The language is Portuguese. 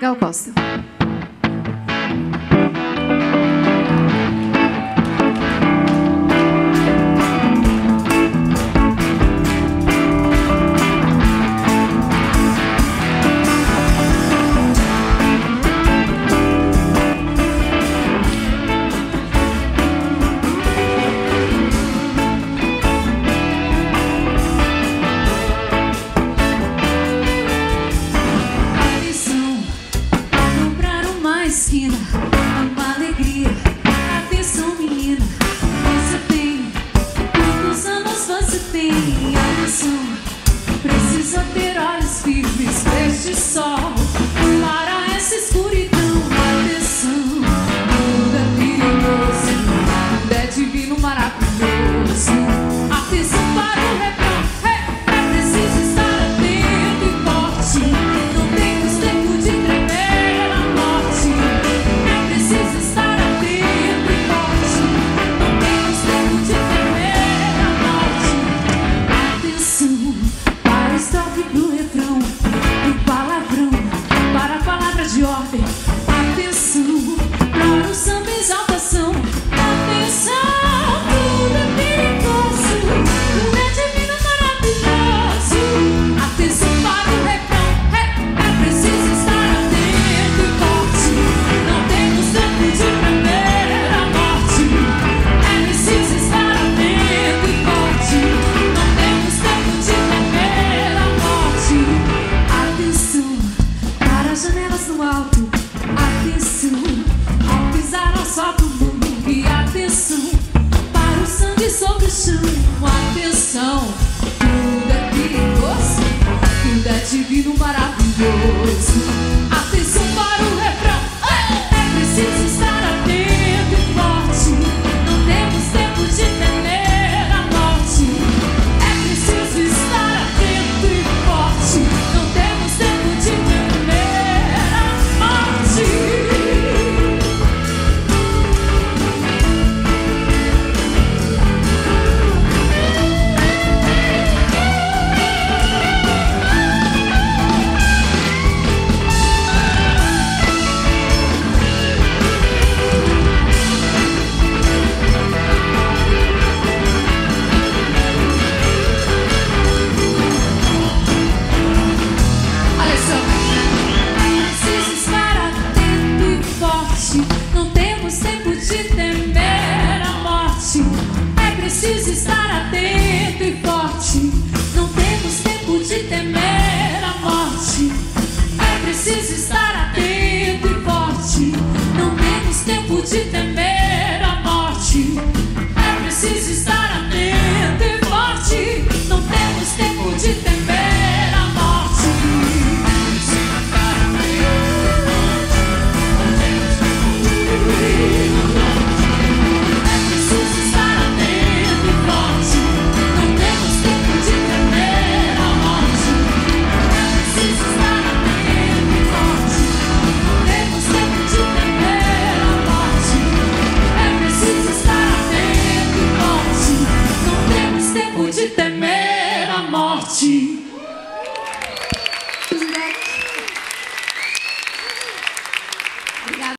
Gal Costa. Precisa ter olhos firmes, peixe sol. atenção. Ao pisar só do mundo. e atenção. Para o sangue sobre o chão, atenção. preciso estar atento e forte. Não temos tempo de temer a morte. É preciso estar atento e forte. Não temos tempo de temer a morte. É preciso estar